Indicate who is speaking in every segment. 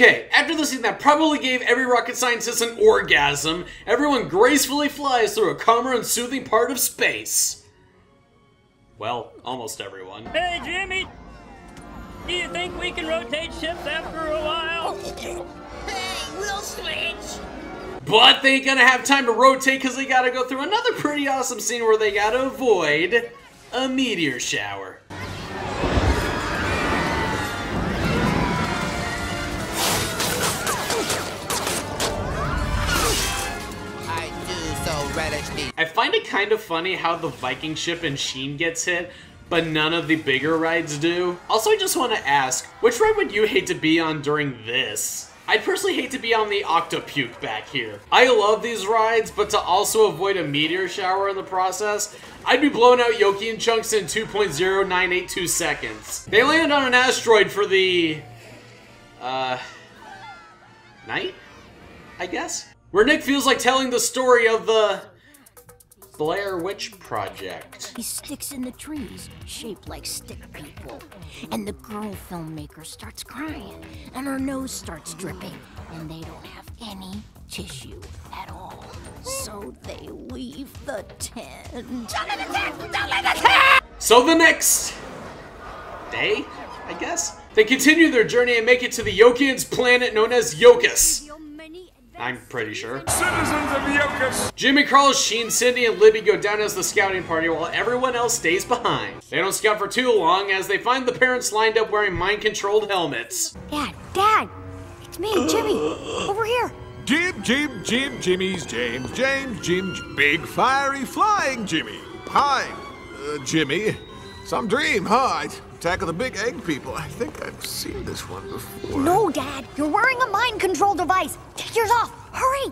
Speaker 1: Okay, after the scene that probably gave every rocket scientist an orgasm, everyone gracefully flies through a calmer and soothing part of space. Well, almost everyone.
Speaker 2: Hey, Jimmy! Do you think we can rotate ships after a while?
Speaker 3: Hey, we'll switch.
Speaker 1: But they ain't gonna have time to rotate because they gotta go through another pretty awesome scene where they gotta avoid a meteor shower.
Speaker 3: I
Speaker 1: find it kind of funny how the Viking ship in Sheen gets hit, but none of the bigger rides do. Also, I just want to ask, which ride would you hate to be on during this? I'd personally hate to be on the Octopuke back here. I love these rides, but to also avoid a meteor shower in the process, I'd be blowing out Yoki and Chunks in 2.0982 seconds. They land on an asteroid for the... Uh... Night? I guess? Where Nick feels like telling the story of the Blair Witch Project.
Speaker 4: He sticks in the trees, shaped like stick people. And the girl filmmaker starts crying, and her nose starts dripping, and they don't have any tissue at all. So they leave the tent.
Speaker 1: So the next day, I guess, they continue their journey and make it to the Yokians planet known as Yolkus. I'm pretty sure.
Speaker 5: Citizens of Yolkus!
Speaker 1: Jimmy, Carl, Sheen, Cindy, and Libby go down as the scouting party while everyone else stays behind. They don't scout for too long as they find the parents lined up wearing mind-controlled helmets.
Speaker 4: Dad, Dad! It's me, Jimmy! Over here!
Speaker 5: Jim, Jim, Jim, Jimmy's James, James, Jim, big fiery flying Jimmy. Hi, uh, Jimmy. Some dream, huh? I tackle the big egg people. I think I've seen this one before.
Speaker 4: No, Dad! You're wearing a mind control device! Take yours off! Hurry!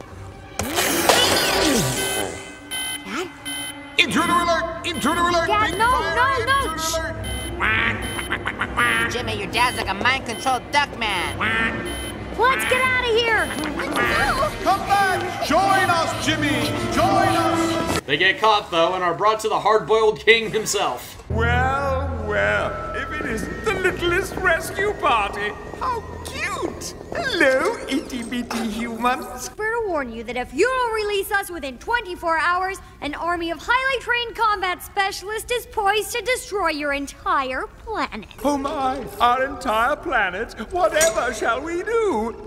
Speaker 4: Dad?
Speaker 5: Intruder alert! Intruder alert!
Speaker 4: Dad,
Speaker 5: big
Speaker 4: no,
Speaker 5: fiery
Speaker 4: no, no!
Speaker 5: intruder
Speaker 4: Shh.
Speaker 5: alert!
Speaker 3: Jimmy, your dad's like a mind-controlled duck man.
Speaker 4: Let's get out of here!
Speaker 5: Come back! Join us, Jimmy! Join us!
Speaker 1: They get caught though and are brought to the hard-boiled king himself.
Speaker 5: Well, well, is the littlest rescue party, how cute! Hello, itty bitty humans.
Speaker 6: We're to warn you that if you don't release us within 24 hours, an army of highly trained combat specialists is poised to destroy your entire planet.
Speaker 5: Oh my, our entire planet. Whatever shall we do?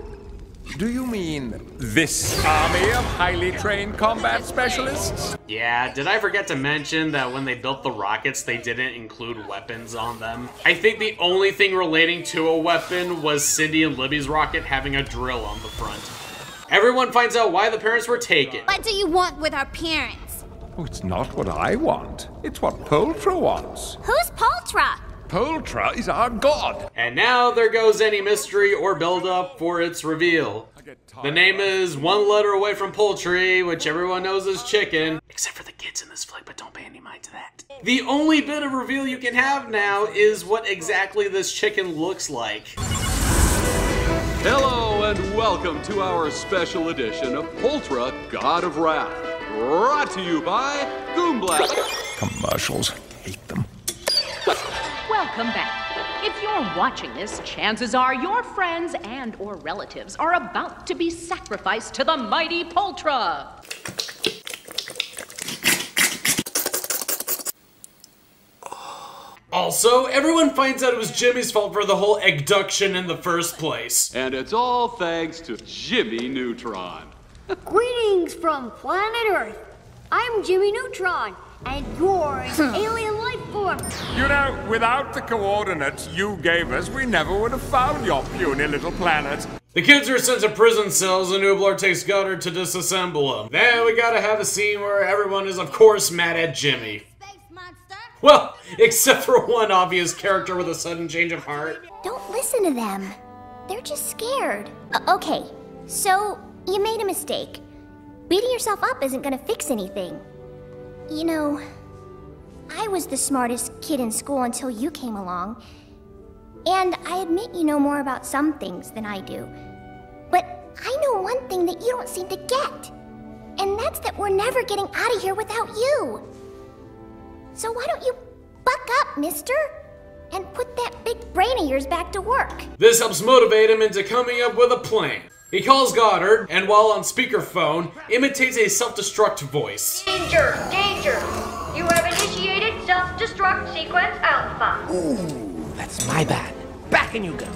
Speaker 5: Do you mean this army of highly trained combat specialists?
Speaker 1: Yeah, did I forget to mention that when they built the rockets, they didn't include weapons on them? I think the only thing relating to a weapon was Cindy and Libby's rocket having a drill on the front. Everyone finds out why the parents were taken.
Speaker 6: What do you want with our parents?
Speaker 5: Oh, it's not what I want. It's what Poultra wants.
Speaker 6: Who's Poultra?
Speaker 5: Poultra is our god.
Speaker 1: And now there goes any mystery or build-up for its reveal. The name is one letter away from poultry, which everyone knows is chicken. Except for the kids in this flick, but don't pay any mind to that. The only bit of reveal you can have now is what exactly this chicken looks like.
Speaker 7: Hello and welcome to our special edition of Poultra God of Wrath. Brought to you by Goomblap.
Speaker 5: Commercials. Hate.
Speaker 8: Welcome back. If you're watching this, chances are your friends and or relatives are about to be sacrificed to the mighty Poultra.
Speaker 1: Also, everyone finds out it was Jimmy's fault for the whole abduction in the first place.
Speaker 7: And it's all thanks to Jimmy Neutron.
Speaker 6: Greetings from planet Earth. I'm Jimmy Neutron, and you're an alien life form.
Speaker 5: You know, without the coordinates you gave us, we never would have found your puny little planet.
Speaker 1: The kids are sent to prison cells and Ooblar takes Goddard to disassemble them. Then we gotta have a scene where everyone is of course mad at Jimmy. Well, except for one obvious character with a sudden change of heart.
Speaker 4: Don't listen to them. They're just scared. Uh, okay, so you made a mistake.
Speaker 9: beating yourself up isn't gonna fix anything. You know, I was the smartest kid in school until you came along. And I admit you know more about some things than I do. But I know one thing that you don't seem to get. And that's that we're never getting out of here without you. So why don't you buck up, mister? And put that big brain of yours back to work.
Speaker 1: This helps motivate him into coming up with a plan. He calls Goddard, and while on speakerphone, imitates a self-destruct voice.
Speaker 6: Danger! Danger! You have initiated self-destruct sequence alpha.
Speaker 10: Ooh, that's my bad. Back and you go.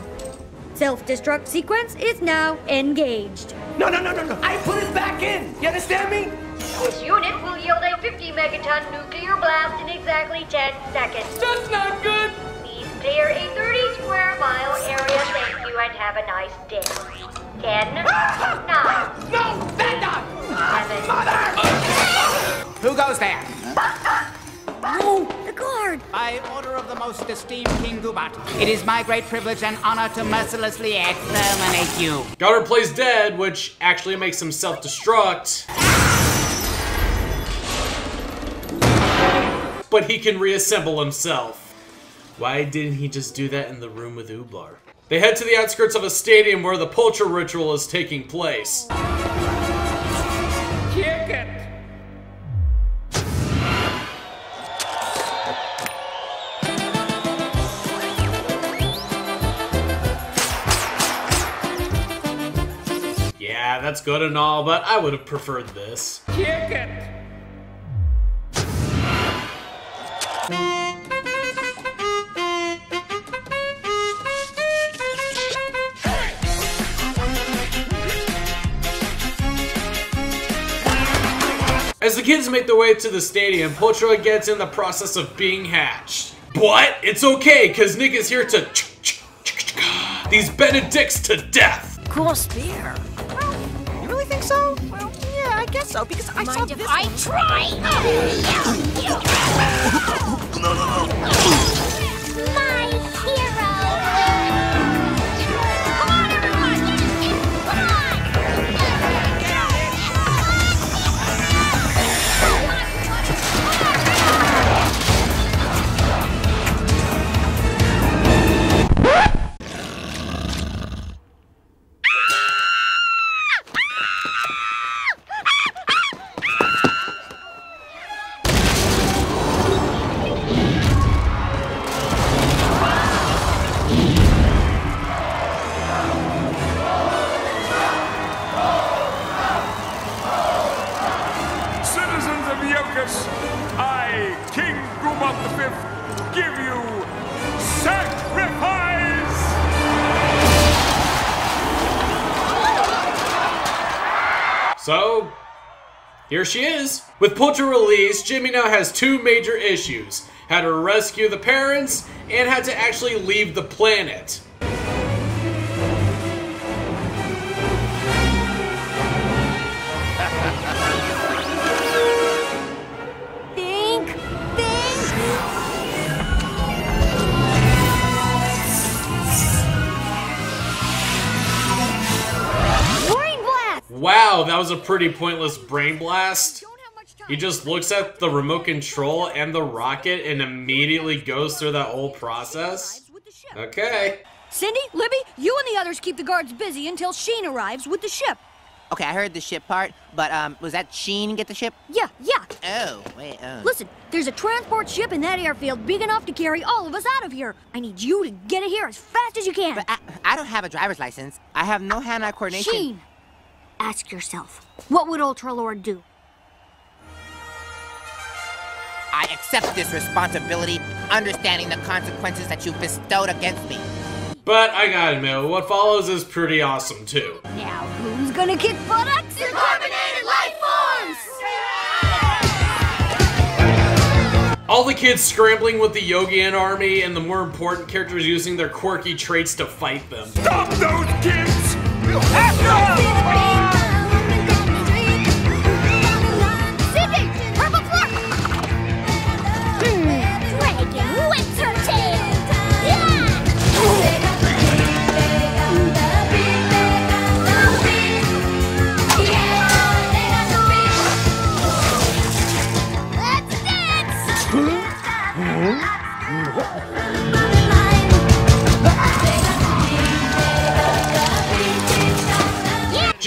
Speaker 6: Self-destruct sequence is now engaged.
Speaker 10: No, no, no, no, no. I put it back in. You understand me?
Speaker 6: This unit will yield a 50 megaton nuclear blast in exactly 10 seconds.
Speaker 10: That's not good.
Speaker 6: Please clear a 30 square mile area. Thank you and have a nice day. 10, 9,
Speaker 10: No, that not.
Speaker 6: 7,
Speaker 11: Who goes there?
Speaker 6: Oh, the guard!
Speaker 11: By order of the most esteemed King Goobot, it is my great privilege and honor to mercilessly exterminate you.
Speaker 1: Goddard plays dead, which actually makes him self-destruct. But he can reassemble himself. Why didn't he just do that in the room with Ooblar? They head to the outskirts of a stadium where the Pulcher ritual is taking place.
Speaker 10: Kick it.
Speaker 1: Yeah, that's good and all, but I would have preferred this.
Speaker 10: Kick it.
Speaker 1: Kids make their way to the stadium, Poltroid gets in the process of being hatched. But it's okay, because Nick is here to these Benedicts to death.
Speaker 4: Cool spear.
Speaker 12: You really think so? Well, yeah, I guess so, because I saw
Speaker 4: Mind if
Speaker 12: this
Speaker 4: I
Speaker 12: one.
Speaker 4: try?
Speaker 9: My
Speaker 1: here she is. With Poultra released, Jimmy now has two major issues. How to rescue the parents, and how to actually leave the planet. That was a pretty pointless brain blast. He just looks at the remote control and the rocket and immediately goes through that whole process. Okay.
Speaker 6: Cindy, Libby, you and the others keep the guards busy until Sheen arrives with the ship.
Speaker 12: Okay, I heard the ship part, but um, was that Sheen get the ship?
Speaker 6: Yeah, yeah.
Speaker 12: Oh, wait, oh.
Speaker 6: Listen, there's a transport ship in that airfield big enough to carry all of us out of here. I need you to get it here as fast as you can.
Speaker 12: But I, I don't have a driver's license. I have no hand-eye coordination.
Speaker 6: Sheen, ask yourself, what would Ultra Lord do?
Speaker 12: I accept this responsibility, understanding the consequences that you've bestowed against me.
Speaker 1: But I gotta admit, what follows is pretty awesome too.
Speaker 6: Now, who's gonna kick buttocks? The carbonated life forms!
Speaker 1: All the kids scrambling with the Yokian army, and the more important characters using their quirky traits to fight them.
Speaker 13: Stop those kids!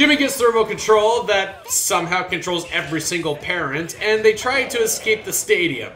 Speaker 1: Jimmy gets the remote control that somehow controls every single parent, and they try to escape the stadium.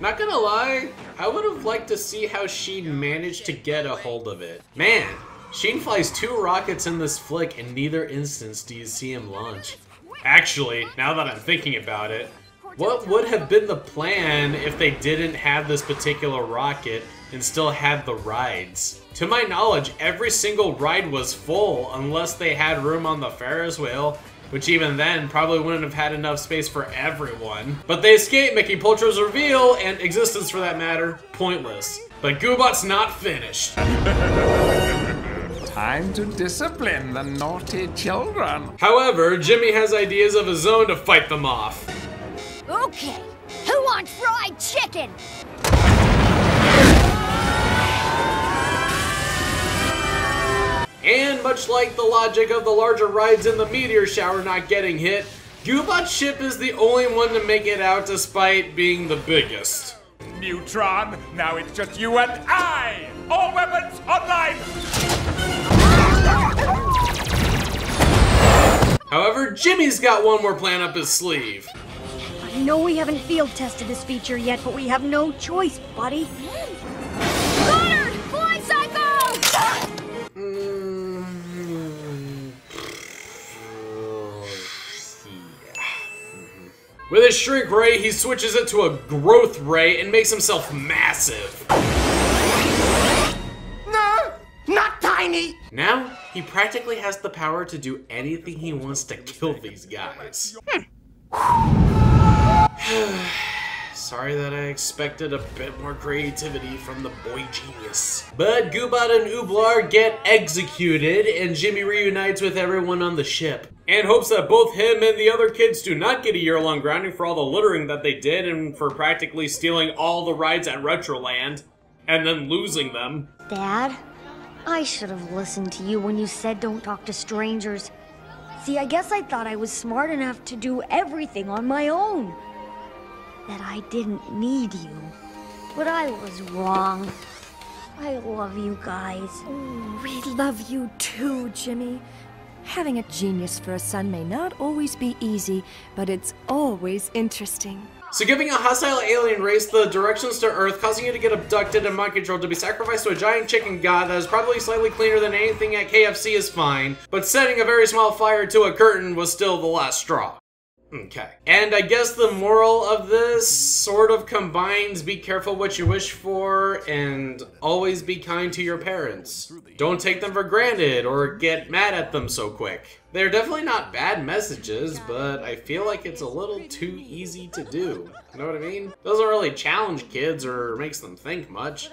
Speaker 1: Not gonna lie, I would have liked to see how she managed to get a hold of it. Man, Sheen flies two rockets in this flick, and neither instance do you see him launch. Actually, now that I'm thinking about it, what would have been the plan if they didn't have this particular rocket and still had the rides? To my knowledge, every single ride was full unless they had room on the Ferris wheel, which even then probably wouldn't have had enough space for everyone. But they escape, making Poultra's reveal, and existence for that matter, pointless. But Goobot's not finished.
Speaker 13: Time to discipline the naughty children.
Speaker 1: However, Jimmy has ideas of his own to fight them off.
Speaker 6: Okay, who wants fried chicken?
Speaker 1: And much like the logic of the larger rides in the meteor shower not getting hit, Goobot's ship is the only one to make it out despite being the biggest.
Speaker 13: Neutron, now it's just you and I! All weapons online!
Speaker 1: However, Jimmy's got one more plan up his sleeve.
Speaker 6: I know we haven't field tested this feature yet, but we have no choice, buddy. Goddard! Fly cycle! Mm-hmm.
Speaker 1: With his shrink ray, he switches it to a growth ray and makes himself massive.
Speaker 10: No, not tiny.
Speaker 1: Now, he practically has the power to do anything he wants to kill these guys. Sorry that I expected a bit more creativity from the boy genius. But Goobot and Ooblar get executed, and Jimmy reunites with everyone on the ship. And hopes that both him and the other kids do not get a year-long grounding for all the littering that they did and for practically stealing all the rides at Retroland, and then losing them.
Speaker 6: Dad, I should have listened to you when you said don't talk to strangers. See, I guess I thought I was smart enough to do everything on my own. That I didn't need you. But I was wrong. I love you guys.
Speaker 14: Oh, we love you too, Jimmy. Having a genius for a son may not always be easy, but it's always interesting.
Speaker 1: So giving a hostile alien race the directions to Earth, causing you to get abducted and mind controlled to be sacrificed to a giant chicken god that is probably slightly cleaner than anything at KFC is fine, but setting a very small fire to a curtain was still the last straw. Okay. And I guess the moral of this sort of combines be careful what you wish for and always be kind to your parents. Don't take them for granted or get mad at them so quick. They're definitely not bad messages, but I feel like it's a little too easy to do. You know what I mean? Doesn't really challenge kids or makes them think much.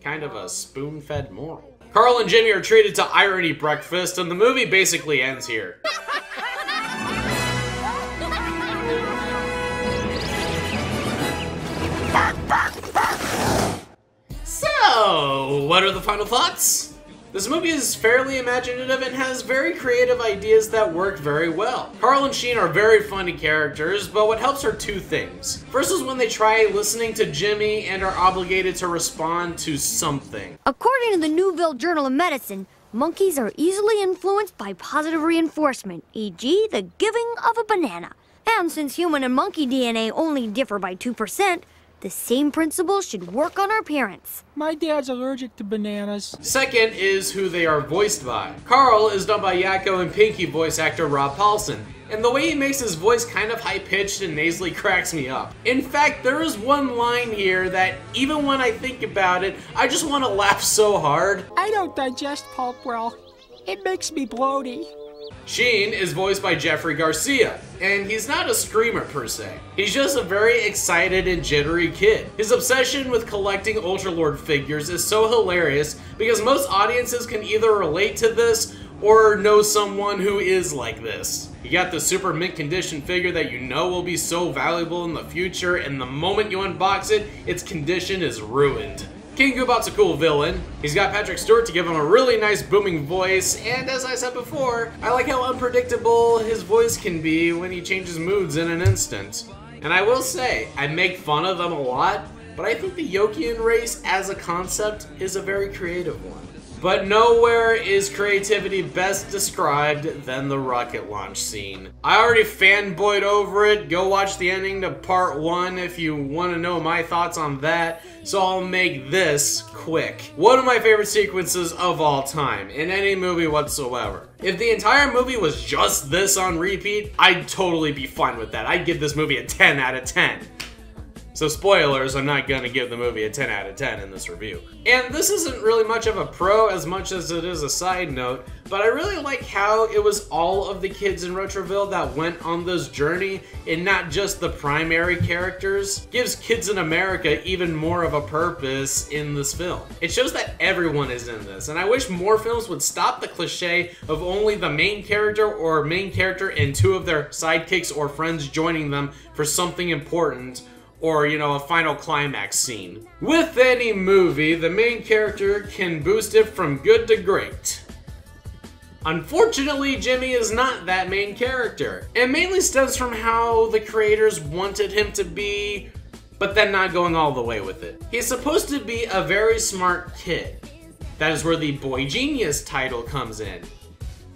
Speaker 1: Kind of a spoon-fed moral. Carl and Jimmy are treated to irony breakfast, and the movie basically ends here. So, what are the final thoughts? This movie is fairly imaginative and has very creative ideas that work very well. Carl and Sheen are very funny characters, but what helps are two things. First is when they try listening to Jimmy and are obligated to respond to something.
Speaker 6: According to the Newville Journal of Medicine, monkeys are easily influenced by positive reinforcement, e.g., the giving of a banana. And since human and monkey DNA only differ by 2%, the same principle should work on our parents.
Speaker 15: My dad's allergic to bananas.
Speaker 1: Second is who they are voiced by. Carl is done by Yakko and Pinky voice actor Rob Paulsen, and the way he makes his voice kind of high-pitched and nasally cracks me up. In fact, there is one line here that, even when I think about it, I just want to laugh so hard.
Speaker 15: I don't digest pulp well. It makes me bloaty.
Speaker 1: Sheen is voiced by Jeffrey Garcia, and he's not a screamer per se. He's just a very excited and jittery kid. His obsession with collecting Ultralord figures is so hilarious because most audiences can either relate to this or know someone who is like this. You got the super mint condition figure that you know will be so valuable in the future, and the moment you unbox it, its condition is ruined. King Goobot's a cool villain. He's got Patrick Stewart to give him a really nice booming voice, and as I said before, I like how unpredictable his voice can be when he changes moods in an instant. And I will say, I make fun of them a lot, but I think the Yokian race as a concept is a very creative one. But nowhere is creativity best described than the rocket launch scene. I already fanboyed over it. Go watch the ending to part one if you want to know my thoughts on that. So I'll make this quick. One of my favorite sequences of all time in any movie whatsoever. If the entire movie was just this on repeat, I'd totally be fine with that. I'd give this movie a 10 out of 10. So spoilers, I'm not gonna give the movie a 10 out of 10 in this review. And this isn't really much of a pro as much as it is a side note, but I really like how it was all of the kids in Retroville that went on this journey and not just the primary characters. Gives kids in America even more of a purpose in this film. It shows that everyone is in this, and I wish more films would stop the cliche of only the main character or main character and two of their sidekicks or friends joining them for something important or, you know, a final climax scene. With any movie, the main character can boost it from good to great. Unfortunately, Jimmy is not that main character. It mainly stems from how the creators wanted him to be, but then not going all the way with it. He's supposed to be a very smart kid. That is where the Boy Genius title comes in.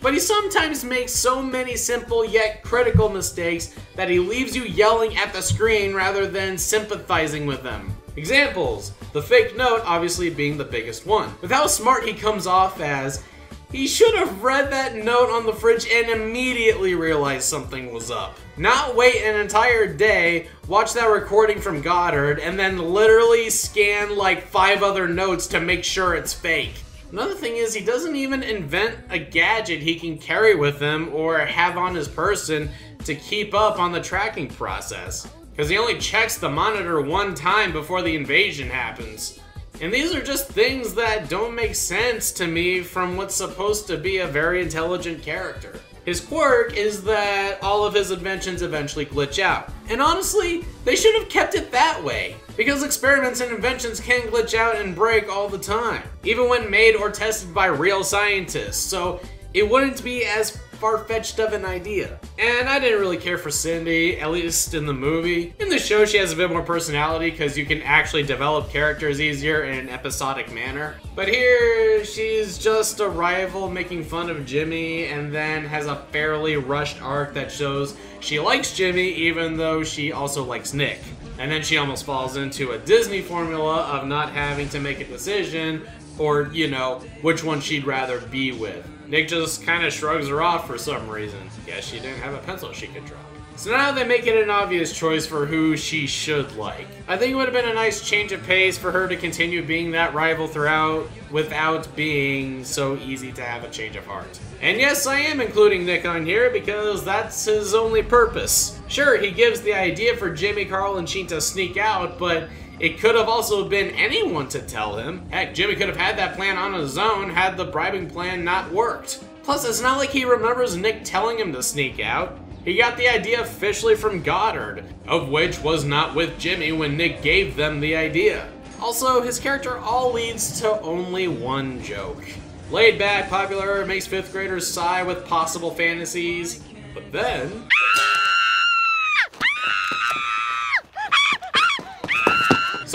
Speaker 1: But he sometimes makes so many simple yet critical mistakes that he leaves you yelling at the screen rather than sympathizing with them. Examples, the fake note obviously being the biggest one. With how smart he comes off as, he should have read that note on the fridge and immediately realized something was up. Not wait an entire day, watch that recording from Goddard, and then literally scan like five other notes to make sure it's fake. Another thing is he doesn't even invent a gadget he can carry with him or have on his person to keep up on the tracking process. Because he only checks the monitor one time before the invasion happens. And these are just things that don't make sense to me from what's supposed to be a very intelligent character. His quirk is that all of his inventions eventually glitch out. And honestly, they should have kept it that way. Because experiments and inventions can glitch out and break all the time, even when made or tested by real scientists, so it wouldn't be as far-fetched of an idea. And I didn't really care for Cindy, at least in the movie. In the show, she has a bit more personality because you can actually develop characters easier in an episodic manner. But here, she's just a rival making fun of Jimmy and then has a fairly rushed arc that shows she likes Jimmy even though she also likes Nick. And then she almost falls into a Disney formula of not having to make a decision or, you know, which one she'd rather be with. Nick just kind of shrugs her off for some reason. Guess she didn't have a pencil she could draw. So now they make it an obvious choice for who she should like. I think it would have been a nice change of pace for her to continue being that rival throughout without being so easy to have a change of heart. And yes, I am including Nick on here because that's his only purpose. Sure, he gives the idea for Jimmy, Carl, and Sheen to sneak out, but it could have also been anyone to tell him. Heck, Jimmy could have had that plan on his own had the bribing plan not worked. Plus, it's not like he remembers Nick telling him to sneak out. He got the idea officially from Goddard, of which was not with Jimmy when Nick gave them the idea. Also, his character all leads to only one joke. Laid back, popular, makes fifth graders sigh with possible fantasies, but then...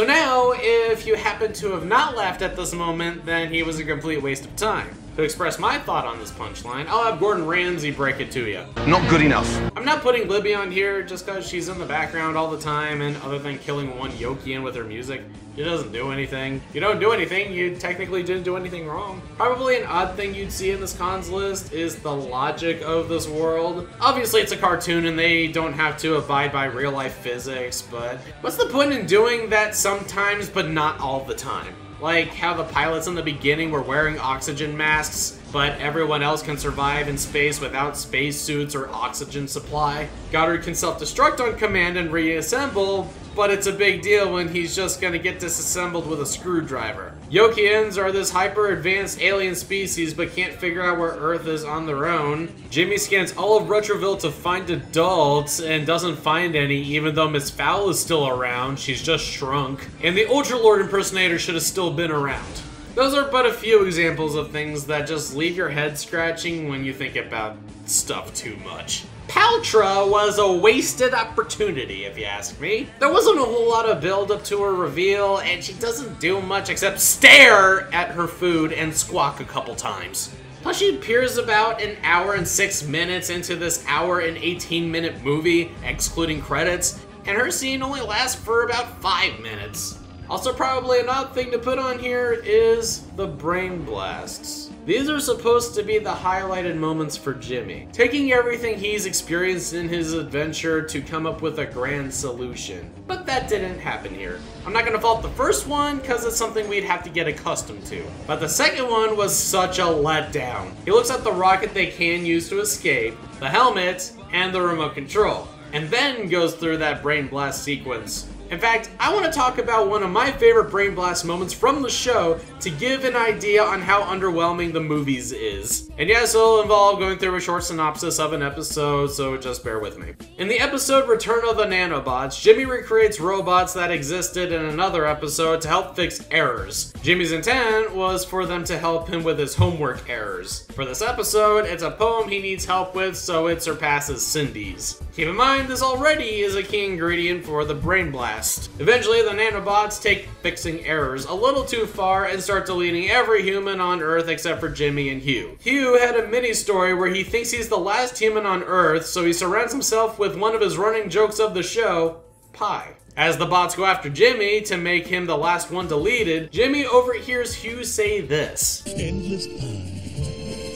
Speaker 1: So now, if you happen to have not laughed at this moment, then he was a complete waste of time. To express my thought on this punchline, I'll have Gordon Ramsay break it to you.
Speaker 16: Not good enough.
Speaker 1: I'm not putting Libby on here just because she's in the background all the time, and other than killing one Yokian with her music, she doesn't do anything. You don't do anything, you technically didn't do anything wrong. Probably an odd thing you'd see in this cons list is the logic of this world. Obviously it's a cartoon and they don't have to abide by real life physics, but what's the point in doing that sometimes but not all the time? Like how the pilots in the beginning were wearing oxygen masks, but everyone else can survive in space without spacesuits or oxygen supply. Goddard can self-destruct on command and reassemble, but it's a big deal when he's just gonna get disassembled with a screwdriver. Yokians are this hyper advanced alien species but can't figure out where Earth is on their own. Jimmy scans all of Retroville to find adults and doesn't find any even though Miss Fowl is still around, she's just shrunk. And the Ultra Lord impersonator should have still been around. Those are but a few examples of things that just leave your head scratching when you think about stuff too much. Poultra was a wasted opportunity, if you ask me. There wasn't a whole lot of build up to her reveal, and she doesn't do much except stare at her food and squawk a couple times. Plus, she appears about an hour and six minutes into this hour and 18 minute movie, excluding credits, and her scene only lasts for about five minutes. Also, probably another thing to put on here is the brain blasts. These are supposed to be the highlighted moments for Jimmy, taking everything he's experienced in his adventure to come up with a grand solution. But that didn't happen here. I'm not gonna fault the first one because it's something we'd have to get accustomed to. But the second one was such a letdown. He looks at the rocket they can use to escape, the helmet, and the remote control, and then goes through that brain blast sequence. In fact, I want to talk about one of my favorite Brain Blast moments from the show to give an idea on how underwhelming the movies is. And yes, it'll involve going through a short synopsis of an episode, so just bear with me. In the episode Return of the Nanobots, Jimmy recreates robots that existed in another episode to help fix errors. Jimmy's intent was for them to help him with his homework errors. For this episode, it's a poem he needs help with, so it surpasses Cindy's. Keep in mind, this already is a key ingredient for the Brain Blast. Eventually, the nanobots take fixing errors a little too far and start deleting every human on Earth except for Jimmy and Hugh. Hugh had a mini story where he thinks he's the last human on Earth, so he surrounds himself with one of his running jokes of the show, pie. As the bots go after Jimmy to make him the last one deleted, Jimmy overhears Hugh say this.
Speaker 16: Endless pie.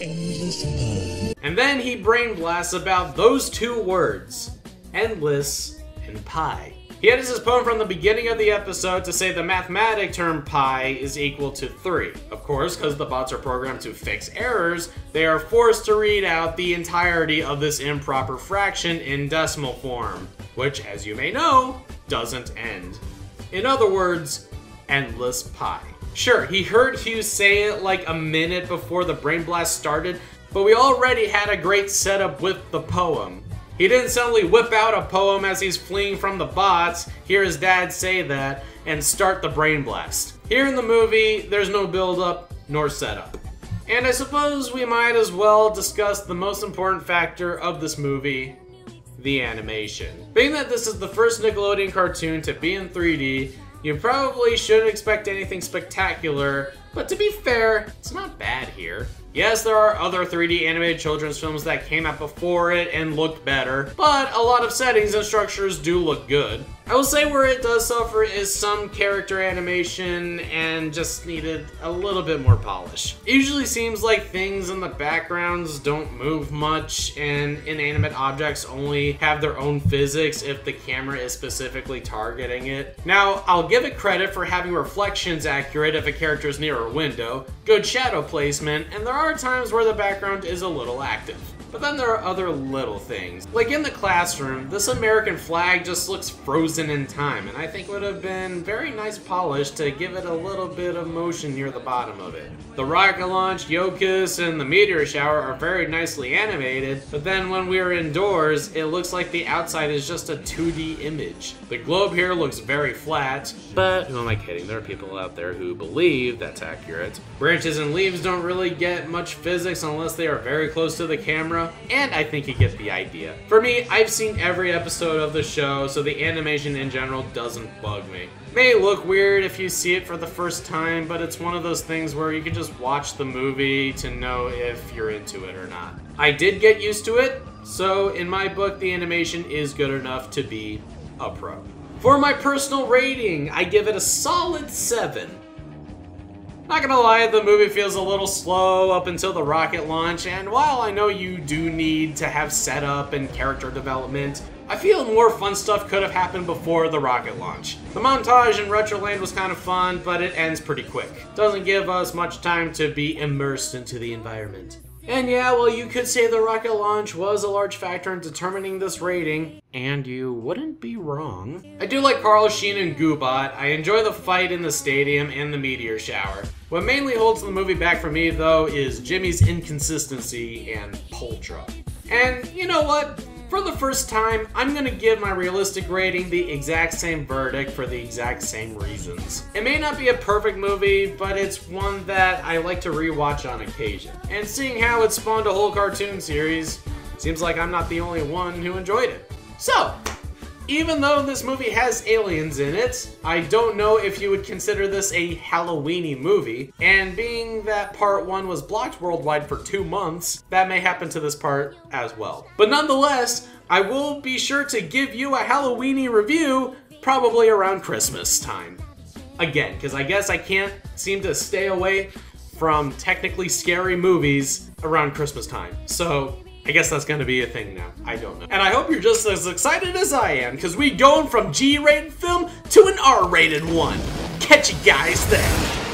Speaker 16: Endless pie.
Speaker 1: And then he brain blasts about those two words, endless and pie. He edits his poem from the beginning of the episode to say the mathematic term pi is equal to 3. Of course, because the bots are programmed to fix errors, they are forced to read out the entirety of this improper fraction in decimal form, which, as you may know, doesn't end. In other words, endless pi. Sure, he heard Hugh say it like a minute before the brain blast started, but we already had a great setup with the poem. He didn't suddenly whip out a poem as he's fleeing from the bots, hear his dad say that, and start the brain blast. Here in the movie, there's no build up nor setup. And I suppose we might as well discuss the most important factor of this movie the animation. Being that this is the first Nickelodeon cartoon to be in 3D, you probably shouldn't expect anything spectacular, but to be fair, it's not bad here. Yes, there are other 3D animated children's films that came out before it and looked better, but a lot of settings and structures do look good. I will say where it does suffer is some character animation and just needed a little bit more polish. It usually seems like things in the backgrounds don't move much and inanimate objects only have their own physics if the camera is specifically targeting it. Now, I'll give it credit for having reflections accurate if a character is near a window, good shadow placement, and there are times where the background is a little active. But then there are other little things. Like in the classroom, this American flag just looks frozen in time, and I think would have been very nice polish to give it a little bit of motion near the bottom of it. The rocket launch, Yolkus, and the meteor shower are very nicely animated, but then when we are indoors, it looks like the outside is just a 2D image. The globe here looks very flat, but who am I kidding? There are people out there who believe that's accurate. Branches and leaves don't really get much physics unless they are very close to the camera, and I think you get the idea. For me, I've seen every episode of the show, so the animation in general doesn't bug me. May look weird if you see it for the first time, but it's one of those things where you can just watch the movie to know if you're into it or not. I did get used to it, so in my book, the animation is good enough to be a pro. For my personal rating, I give it a solid 7. Not gonna lie, the movie feels a little slow up until the rocket launch, and while I know you do need to have setup and character development, I feel more fun stuff could have happened before the rocket launch. The montage in Retroland was kind of fun, but it ends pretty quick. Doesn't give us much time to be immersed into the environment. And yeah, well, you could say the rocket launch was a large factor in determining this rating, and you wouldn't be wrong. I do like Carl Sheen and Goobot. I enjoy the fight in the stadium and the meteor shower. What mainly holds the movie back for me, though, is Jimmy's inconsistency and Poultra. And you know what? For the first time, I'm gonna give my realistic rating the exact same verdict for the exact same reasons. It may not be a perfect movie, but it's one that I like to rewatch on occasion. And seeing how it spawned a whole cartoon series, seems like I'm not the only one who enjoyed it. So, even though this movie has aliens in it, I don't know if you would consider this a Halloweeny movie. And being that part one was blocked worldwide for two months, that may happen to this part as well. But nonetheless, I will be sure to give you a Halloweeny review probably around Christmas time. Again, because I guess I can't seem to stay away from technically scary movies around Christmas time. So I guess that's gonna be a thing now. I don't know. And I hope you're just as excited as I am, because we going from G-rated film to an R-rated one. Catch you guys there.